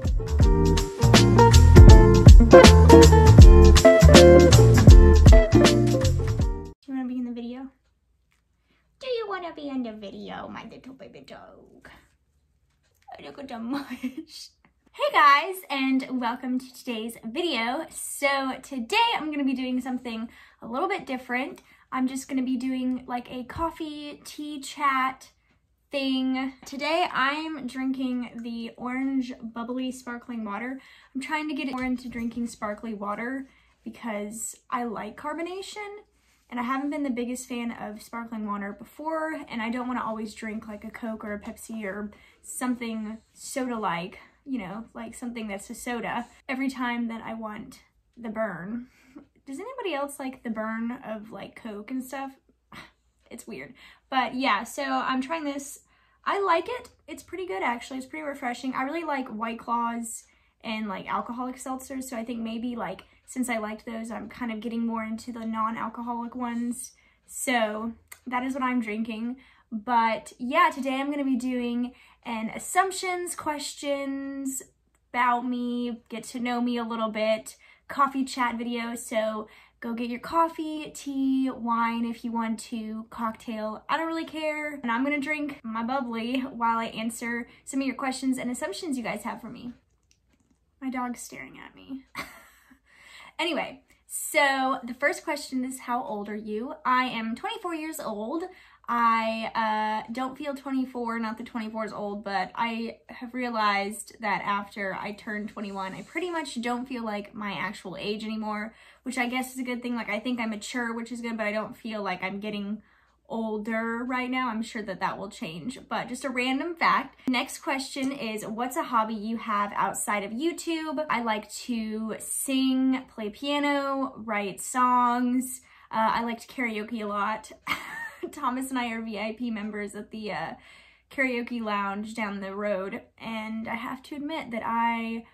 you want to be in the video? Do you want to be in the video, my little baby dog? Oh, look at mush. Hey guys, and welcome to today's video. So today I'm going to be doing something a little bit different. I'm just going to be doing like a coffee tea chat thing. Today I'm drinking the orange bubbly sparkling water. I'm trying to get more into drinking sparkly water because I like carbonation and I haven't been the biggest fan of sparkling water before and I don't want to always drink like a Coke or a Pepsi or something soda-like, you know, like something that's a soda every time that I want the burn. Does anybody else like the burn of like Coke and stuff? It's weird. But yeah, so I'm trying this. I like it. It's pretty good actually. It's pretty refreshing. I really like White Claws and like alcoholic seltzers. So I think maybe like since I liked those, I'm kind of getting more into the non-alcoholic ones. So that is what I'm drinking. But yeah, today I'm going to be doing an assumptions, questions about me, get to know me a little bit, coffee chat video. So go get your coffee, tea, wine if you want to, cocktail. I don't really care. And I'm to drink my bubbly while I answer some of your questions and assumptions you guys have for me. My dog's staring at me. Anyway, so the first question is how old are you? I am 24 years old. I uh, don't feel 24, not that 24 is old, but I have realized that after I turned 21, I pretty much don't feel like my actual age anymore, which I guess is a good thing. Like I think I'm mature, which is good, but I don't feel like I'm getting older right now. I'm sure that that will change, but just a random fact. Next question is, what's a hobby you have outside of YouTube? I like to sing, play piano, write songs. Uh, I liked karaoke a lot. Thomas and I are VIP members at the uh, karaoke lounge down the road, and I have to admit that I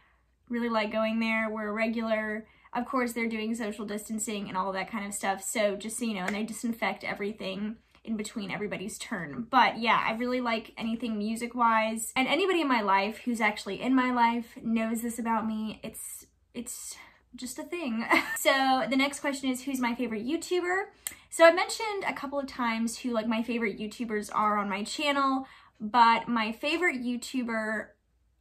really like going there. We're a regular of course, they're doing social distancing and all that kind of stuff. So just so you know, and they disinfect everything in between everybody's turn. But yeah, I really like anything music-wise. And anybody in my life who's actually in my life knows this about me. It's, it's just a thing. so the next question is, who's my favorite YouTuber? So I mentioned a couple of times who like my favorite YouTubers are on my channel, but my favorite YouTuber,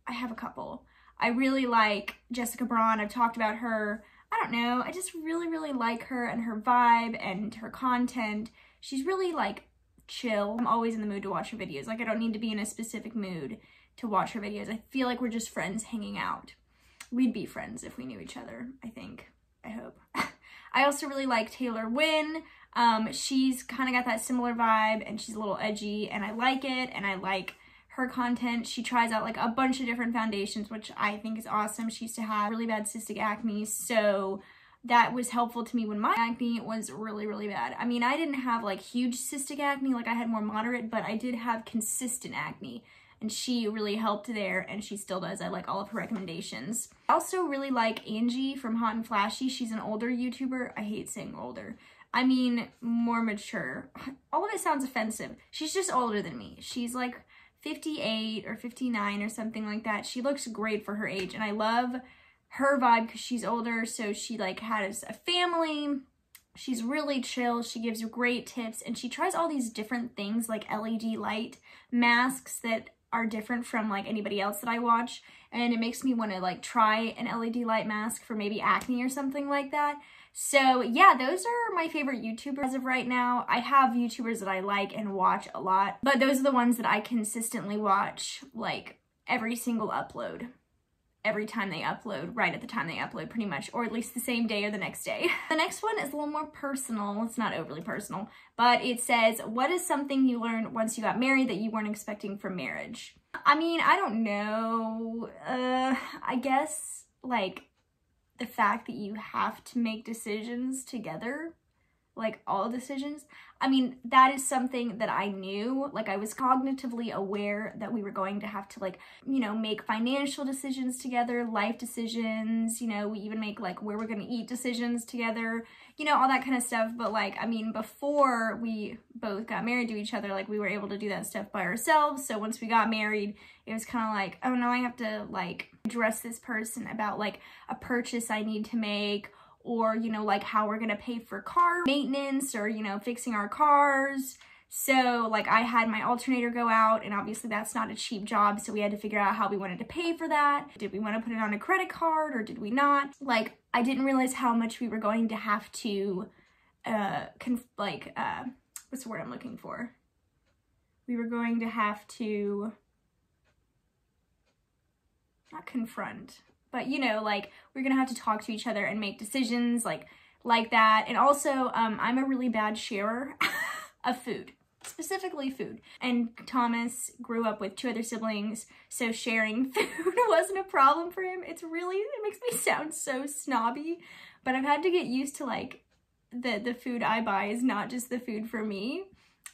I have a couple. I really like Jessica Braun. I've talked about her. I don't know. I just really, really like her and her vibe and her content she's really like chill. I'm always in the mood to watch her videos. Like I don't need to be in a specific mood to watch her videos. I feel like we're just friends hanging out. We'd be friends if we knew each other, I think. I hope. I also really like Taylor Wynn. Um, she's kind of got that similar vibe and she's a little edgy and I like it and I like her content. She tries out like a bunch of different foundations, which I think is awesome. She used to have really bad cystic acne, so that was helpful to me when my acne was really, really bad. I mean, I didn't have like huge cystic acne, like I had more moderate, but I did have consistent acne and she really helped there and she still does. I like all of her recommendations. I also really like Angie from Hot and Flashy. She's an older YouTuber. I hate saying older. I mean, more mature. All of it sounds offensive. She's just older than me. She's like 58 or 59 or something like that. She looks great for her age and I love her vibe because she's older. So she like has a family. She's really chill. She gives great tips and she tries all these different things like LED light masks that are different from like anybody else that I watch. And it makes me want to like try an LED light mask for maybe acne or something like that. So yeah, those are my favorite YouTubers as of right now. I have YouTubers that I like and watch a lot, but those are the ones that I consistently watch like every single upload every time they upload, right at the time they upload pretty much, or at least the same day or the next day. the next one is a little more personal. It's not overly personal, but it says, what is something you learned once you got married that you weren't expecting from marriage? I mean, I don't know. Uh, I guess like the fact that you have to make decisions together. Like all decisions. I mean, that is something that I knew, like I was cognitively aware that we were going to have to like, you know, make financial decisions together, life decisions, you know, we even make like where we're going to eat decisions together, you know, all that kind of stuff. But like, I mean, before we both got married to each other, like we were able to do that stuff by ourselves. So once we got married, it was kind of like, oh no, I have to like address this person about like a purchase I need to make or, you know, like how we're gonna pay for car maintenance or, you know, fixing our cars. So like I had my alternator go out and obviously that's not a cheap job. So we had to figure out how we wanted to pay for that. Did we want to put it on a credit card or did we not? Like I didn't realize how much we were going to have to, uh, like, uh, what's the word I'm looking for? We were going to have to, not confront, but you know, like we're gonna have to talk to each other and make decisions like like that. And also, um, I'm a really bad sharer of food, specifically food. And Thomas grew up with two other siblings, so sharing food wasn't a problem for him. It's really, it makes me sound so snobby, but I've had to get used to like the, the food I buy is not just the food for me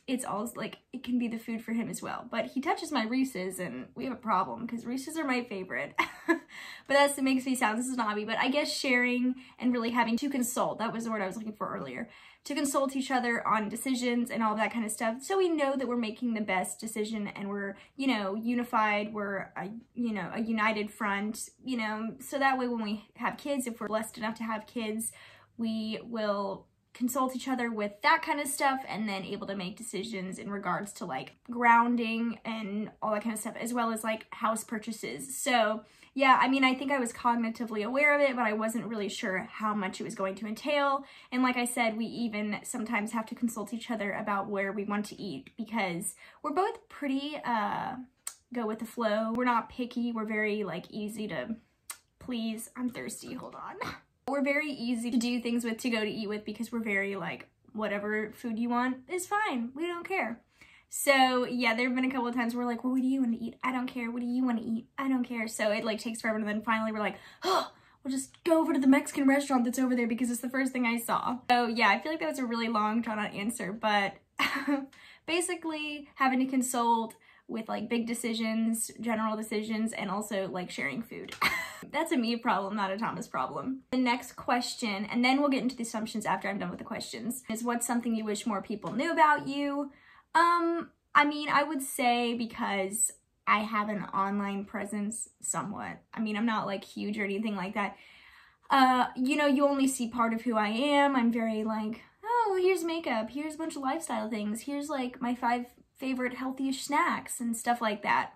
it's all like it can be the food for him as well. But he touches my Reese's and we have a problem because Reese's are my favorite. but that's it makes me sound snobby. But I guess sharing and really having to consult, that was the word I was looking for earlier, to consult each other on decisions and all that kind of stuff. So we know that we're making the best decision and we're, you know, unified, we're a, you know, a united front, you know, so that way when we have kids, if we're blessed enough to have kids, we will consult each other with that kind of stuff and then able to make decisions in regards to like grounding and all that kind of stuff as well as like house purchases. So yeah, I mean, I think I was cognitively aware of it, but I wasn't really sure how much it was going to entail. And like I said, we even sometimes have to consult each other about where we want to eat because we're both pretty uh, go with the flow. We're not picky. We're very like easy to please. I'm thirsty. Hold on. We're very easy to do things with, to go to eat with because we're very like, whatever food you want is fine. We don't care. So yeah, there have been a couple of times where we're like, well, what do you want to eat? I don't care. What do you want to eat? I don't care. So it like takes forever and then finally we're like, oh, we'll just go over to the Mexican restaurant that's over there because it's the first thing I saw. So yeah, I feel like that was a really long drawn out answer, but basically having to consult with like big decisions, general decisions, and also like sharing food. That's a me problem, not a Thomas problem. The next question, and then we'll get into the assumptions after I'm done with the questions, is what's something you wish more people knew about you? Um, I mean, I would say because I have an online presence somewhat. I mean, I'm not like huge or anything like that. Uh, you know, you only see part of who I am. I'm very like, oh, here's makeup, here's a bunch of lifestyle things, here's like my five favorite healthiest snacks and stuff like that.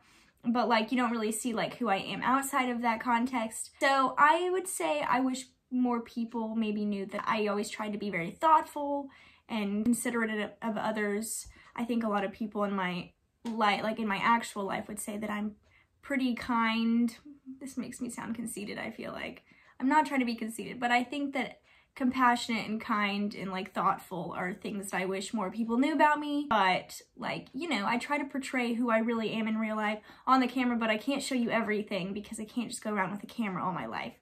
But like you don't really see like who I am outside of that context. So I would say I wish more people maybe knew that I always tried to be very thoughtful and considerate of others. I think a lot of people in my life, like in my actual life, would say that I'm pretty kind. This makes me sound conceited, I feel like. I'm not trying to be conceited, but I think that compassionate and kind and like thoughtful are things that I wish more people knew about me. But like, you know, I try to portray who I really am in real life on the camera, but I can't show you everything because I can't just go around with a camera all my life.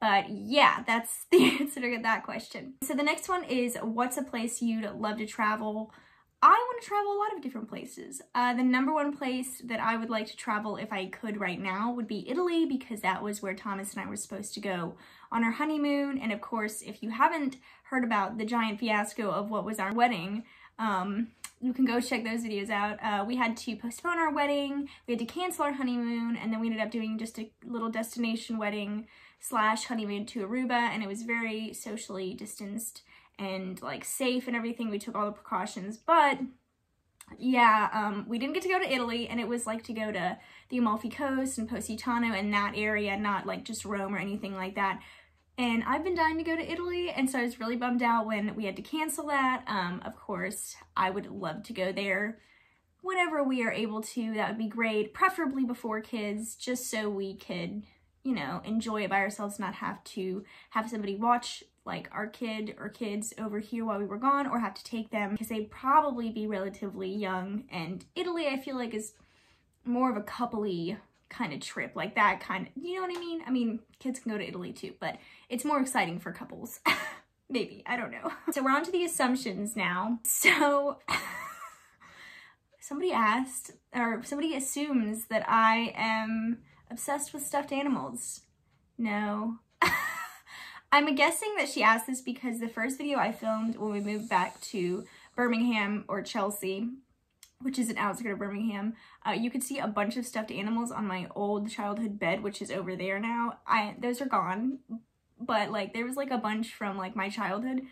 But yeah, that's the answer to that question. So the next one is what's a place you'd love to travel? I want to travel a lot of different places. Uh, the number one place that I would like to travel if I could right now would be Italy because that was where Thomas and I were supposed to go on our honeymoon. And of course, if you haven't heard about the giant fiasco of what was our wedding, um, you can go check those videos out. Uh, we had to postpone our wedding, we had to cancel our honeymoon, and then we ended up doing just a little destination wedding slash honeymoon to Aruba, and it was very socially distanced and like safe and everything. We took all the precautions, but yeah, um, we didn't get to go to Italy, and it was like to go to the Amalfi Coast and Positano and that area, not like just Rome or anything like that. And I've been dying to go to Italy, and so I was really bummed out when we had to cancel that. Um, of course, I would love to go there whenever we are able to. That would be great, preferably before kids, just so we could, you know, enjoy it by ourselves, not have to have somebody watch like our kid or kids over here while we were gone or have to take them because they'd probably be relatively young. And Italy, I feel like, is more of a coupley kind of trip, like that kind of, you know what I mean? I mean, kids can go to Italy too, but it's more exciting for couples. Maybe, I don't know. So we're on to the assumptions now. So somebody asked, or somebody assumes that I am obsessed with stuffed animals. No. I'm guessing that she asked this because the first video I filmed when we moved back to Birmingham or Chelsea, which is an outskirt of Birmingham, uh, you could see a bunch of stuffed animals on my old childhood bed, which is over there now. I Those are gone, but like there was like a bunch from like my childhood.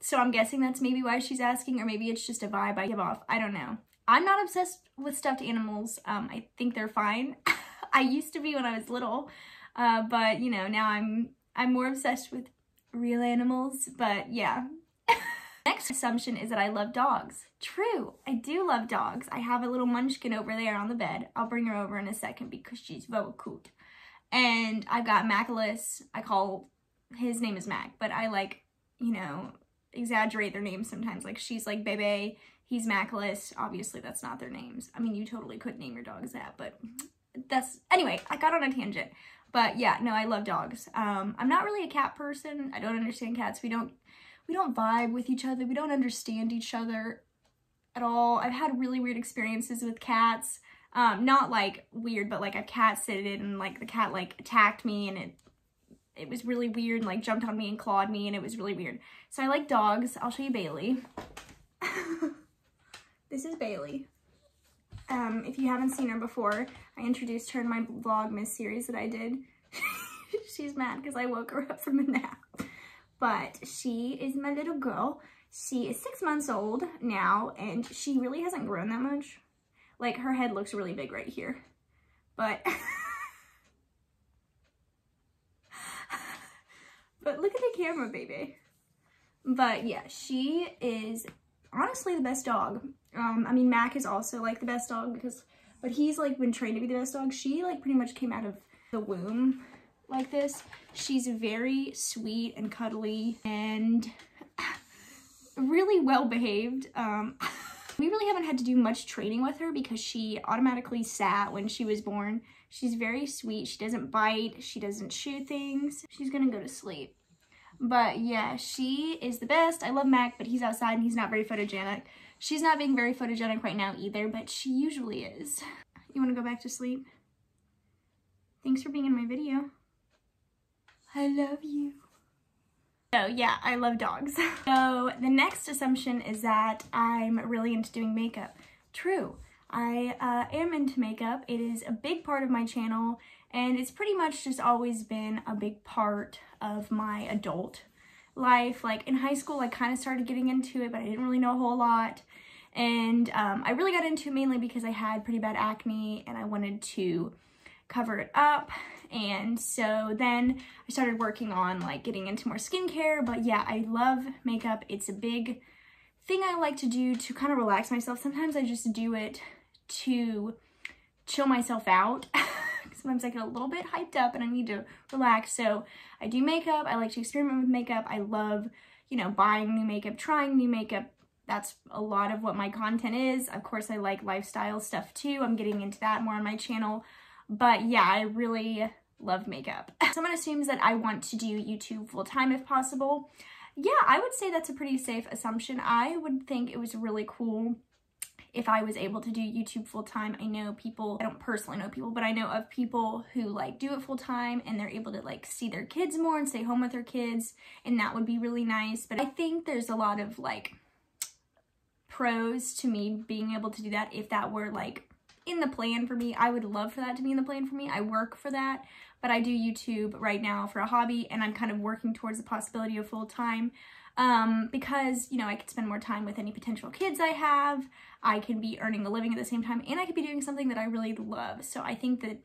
So I'm guessing that's maybe why she's asking, or maybe it's just a vibe I give off. I don't know. I'm not obsessed with stuffed animals. Um, I think they're fine. I used to be when I was little, uh, but you know, now I'm I'm more obsessed with real animals, but yeah. Next assumption is that I love dogs. True, I do love dogs. I have a little munchkin over there on the bed. I'll bring her over in a second because she's very cute. And I've got Macalis. I call, his name is Mac, but I like, you know, exaggerate their names sometimes. Like she's like Bebe, he's Macalis. Obviously that's not their names. I mean, you totally could name your dogs that, but that's, anyway, I got on a tangent. But yeah, no, I love dogs. Um, I'm not really a cat person. I don't understand cats. We don't, we don't vibe with each other. We don't understand each other at all. I've had really weird experiences with cats. Um, not like weird, but like I've cat sitted and like the cat like attacked me and it it was really weird and like jumped on me and clawed me and it was really weird. So I like dogs. I'll show you Bailey. this is Bailey. Um, if you haven't seen her before, I introduced her in my Vlogmas series that I did. She's mad because I woke her up from a nap. But she is my little girl. She is six months old now, and she really hasn't grown that much. Like, her head looks really big right here. But... but look at the camera, baby. But yeah, she is honestly the best dog. Um, I mean, Mac is also like the best dog because, but he's like been trained to be the best dog. She like pretty much came out of the womb like this. She's very sweet and cuddly and really well behaved. Um, we really haven't had to do much training with her because she automatically sat when she was born. She's very sweet. She doesn't bite. She doesn't chew things. She's gonna go to sleep. But yeah, she is the best. I love Mac, but he's outside and he's not very photogenic. She's not being very photogenic right now either, but she usually is. You want to go back to sleep? Thanks for being in my video. I love you. So yeah, I love dogs. so the next assumption is that I'm really into doing makeup. True. I uh, am into makeup. It is a big part of my channel and it's pretty much just always been a big part of my adult life. Like in high school, I kind of started getting into it, but I didn't really know a whole lot. And um, I really got into it mainly because I had pretty bad acne and I wanted to cover it up. And so then I started working on like getting into more skincare. But yeah, I love makeup. It's a big thing I like to do to kind of relax myself. Sometimes I just do it to chill myself out. Sometimes I get a little bit hyped up and I need to relax. So I do makeup. I like to experiment with makeup. I love, you know, buying new makeup, trying new makeup. That's a lot of what my content is. Of course, I like lifestyle stuff too. I'm getting into that more on my channel. But yeah, I really love makeup. Someone assumes that I want to do YouTube full time if possible. Yeah, I would say that's a pretty safe assumption. I would think it was really cool if I was able to do YouTube full time. I know people, I don't personally know people, but I know of people who like do it full time and they're able to like see their kids more and stay home with their kids and that would be really nice. But I think there's a lot of like pros to me being able to do that if that were like in the plan for me. I would love for that to be in the plan for me. I work for that, but I do YouTube right now for a hobby and I'm kind of working towards the possibility of full time um, because, you know, I could spend more time with any potential kids I have. I can be earning a living at the same time and I could be doing something that I really love. So I think that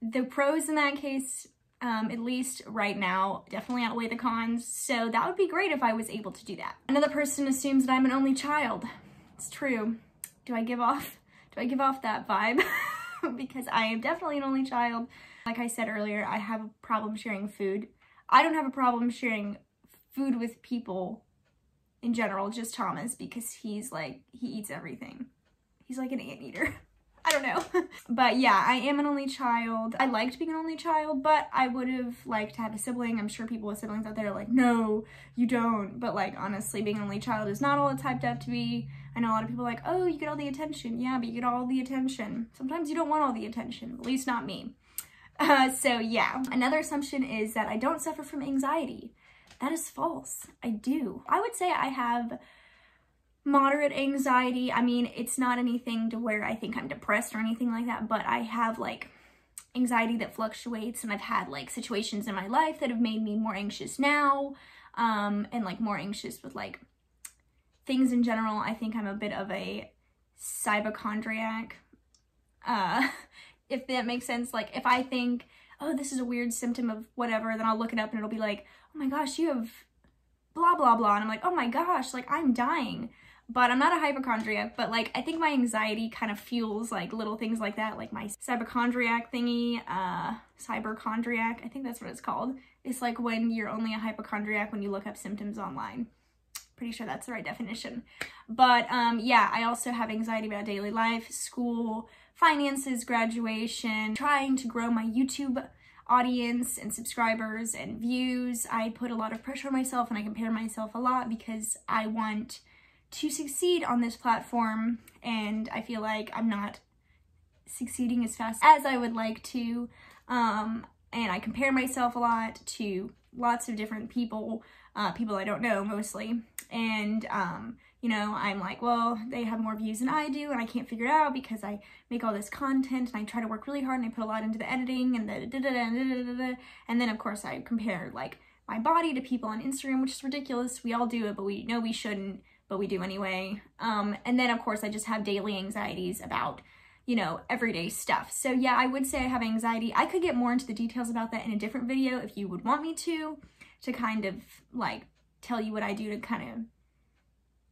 the pros in that case, um, at least right now, definitely outweigh the cons. So that would be great if I was able to do that. Another person assumes that I'm an only child. It's true. Do I give off, do I give off that vibe? because I am definitely an only child. Like I said earlier, I have a problem sharing food. I don't have a problem sharing food with people in general, just Thomas, because he's like, he eats everything. He's like an anteater. I don't know. but yeah, I am an only child. I liked being an only child, but I would have liked to have a sibling. I'm sure people with siblings out there are like, no, you don't. But like, honestly, being an only child is not all it's hyped up to be. I know a lot of people like, oh, you get all the attention. Yeah, but you get all the attention. Sometimes you don't want all the attention, at least not me. Uh, so yeah, another assumption is that I don't suffer from anxiety. That is false. I do. I would say I have moderate anxiety. I mean, it's not anything to where I think I'm depressed or anything like that, but I have like anxiety that fluctuates and I've had like situations in my life that have made me more anxious now um, and like more anxious with like things in general. I think I'm a bit of a cyberchondriac, uh, if that makes sense. Like if I think, oh, this is a weird symptom of whatever, then I'll look it up and it'll be like, oh my gosh, you have blah, blah, blah. And I'm like, oh my gosh, like I'm dying but I'm not a hypochondriac, but like I think my anxiety kind of fuels like little things like that, like my cyberchondriac thingy, uh, cyberchondriac, I think that's what it's called. It's like when you're only a hypochondriac when you look up symptoms online. Pretty sure that's the right definition. But um, yeah, I also have anxiety about daily life, school, finances, graduation, trying to grow my YouTube audience and subscribers and views. I put a lot of pressure on myself and I compare myself a lot because I want to succeed on this platform and I feel like I'm not succeeding as fast as I would like to um, and I compare myself a lot to lots of different people, uh, people I don't know mostly and um, you know, I'm like, well, they have more views than I do and I can't figure it out because I make all this content and I try to work really hard and I put a lot into the editing and the da da da da da da and then of course I compare like my body to people on Instagram, which is ridiculous. We all do it, but we know we shouldn't but we do anyway. Um, and then of course I just have daily anxieties about, you know, everyday stuff. So yeah, I would say I have anxiety. I could get more into the details about that in a different video if you would want me to, to kind of like tell you what I do to kind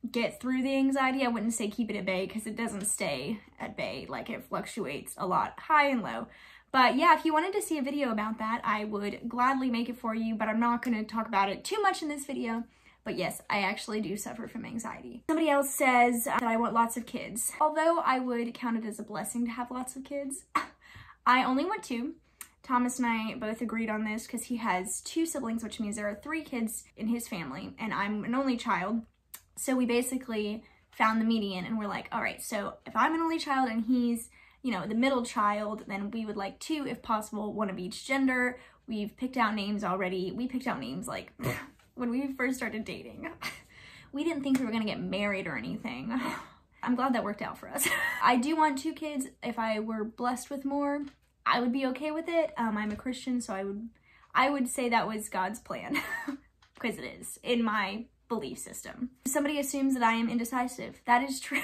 of get through the anxiety. I wouldn't say keep it at bay because it doesn't stay at bay. Like it fluctuates a lot, high and low. But yeah, if you wanted to see a video about that, I would gladly make it for you, but I'm not going to talk about it too much in this video but yes, I actually do suffer from anxiety. Somebody else says that I want lots of kids. Although I would count it as a blessing to have lots of kids, I only want two. Thomas and I both agreed on this because he has two siblings, which means there are three kids in his family, and I'm an only child. So we basically found the median and we're like, all right, so if I'm an only child and he's, you know, the middle child, then we would like two, if possible, one of each gender. We've picked out names already. We picked out names like when we first started dating. we didn't think we were gonna get married or anything. I'm glad that worked out for us. I do want two kids. If I were blessed with more, I would be okay with it. Um, I'm a Christian, so I would, I would say that was God's plan because it is in my belief system. Somebody assumes that I am indecisive. That is true.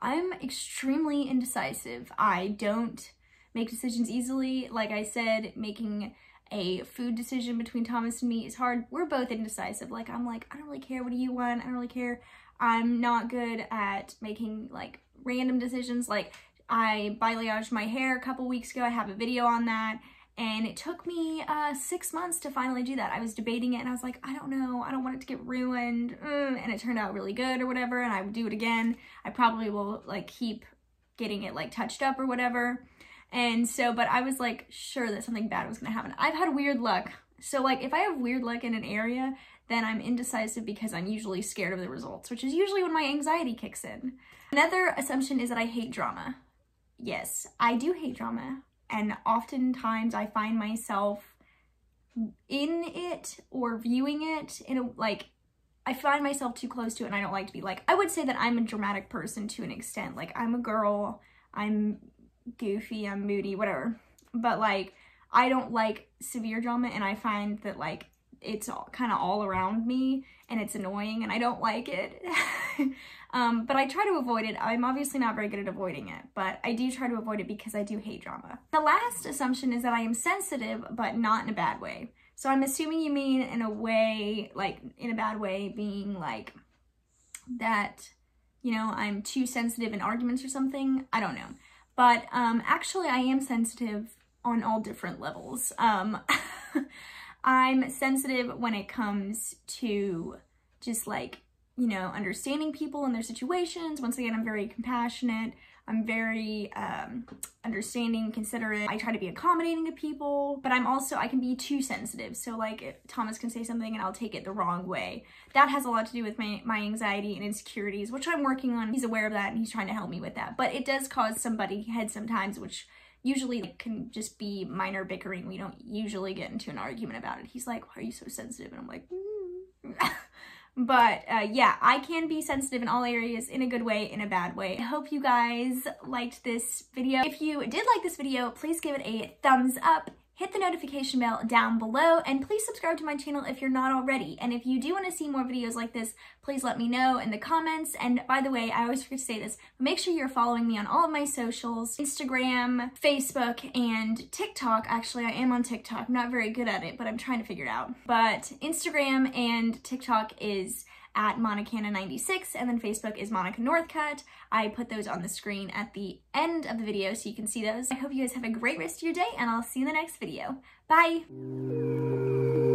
I'm extremely indecisive. I don't make decisions easily. Like I said, making a food decision between Thomas and me is hard. We're both indecisive. Like, I'm like, I don't really care. What do you want? I don't really care. I'm not good at making like random decisions. Like, I balayaged my hair a couple weeks ago. I have a video on that. And it took me uh, six months to finally do that. I was debating it and I was like, I don't know. I don't want it to get ruined. Mm, and it turned out really good or whatever. And I would do it again. I probably will like keep getting it like touched up or whatever. And so, but I was like sure that something bad was gonna happen. I've had weird luck. So like if I have weird luck in an area, then I'm indecisive because I'm usually scared of the results, which is usually when my anxiety kicks in. Another assumption is that I hate drama. Yes, I do hate drama. And oftentimes I find myself in it or viewing it in a, like, I find myself too close to it and I don't like to be like, I would say that I'm a dramatic person to an extent. Like I'm a girl, I'm goofy, I'm moody, whatever. But like, I don't like severe drama and I find that like it's kind of all around me and it's annoying and I don't like it. um, but I try to avoid it. I'm obviously not very good at avoiding it, but I do try to avoid it because I do hate drama. The last assumption is that I am sensitive, but not in a bad way. So I'm assuming you mean in a way, like in a bad way, being like that, you know, I'm too sensitive in arguments or something. I don't know. But um, actually, I am sensitive on all different levels. Um, I'm sensitive when it comes to just like, you know, understanding people and their situations. Once again, I'm very compassionate. I'm very um, understanding, considerate. I try to be accommodating to people, but I'm also, I can be too sensitive. So like Thomas can say something and I'll take it the wrong way. That has a lot to do with my, my anxiety and insecurities, which I'm working on. He's aware of that and he's trying to help me with that. But it does cause somebody head sometimes, which usually can just be minor bickering. We don't usually get into an argument about it. He's like, why are you so sensitive? And I'm like, mm. But uh, yeah, I can be sensitive in all areas in a good way, in a bad way. I hope you guys liked this video. If you did like this video, please give it a thumbs up hit the notification bell down below and please subscribe to my channel if you're not already. And if you do want to see more videos like this, please let me know in the comments. And by the way, I always forget to say this, make sure you're following me on all of my socials, Instagram, Facebook, and TikTok. Actually, I am on TikTok. I'm not very good at it, but I'm trying to figure it out. But Instagram and TikTok is at Monicanna96 and then Facebook is Monica Northcutt. I put those on the screen at the end of the video so you can see those. I hope you guys have a great rest of your day and I'll see you in the next video. Bye!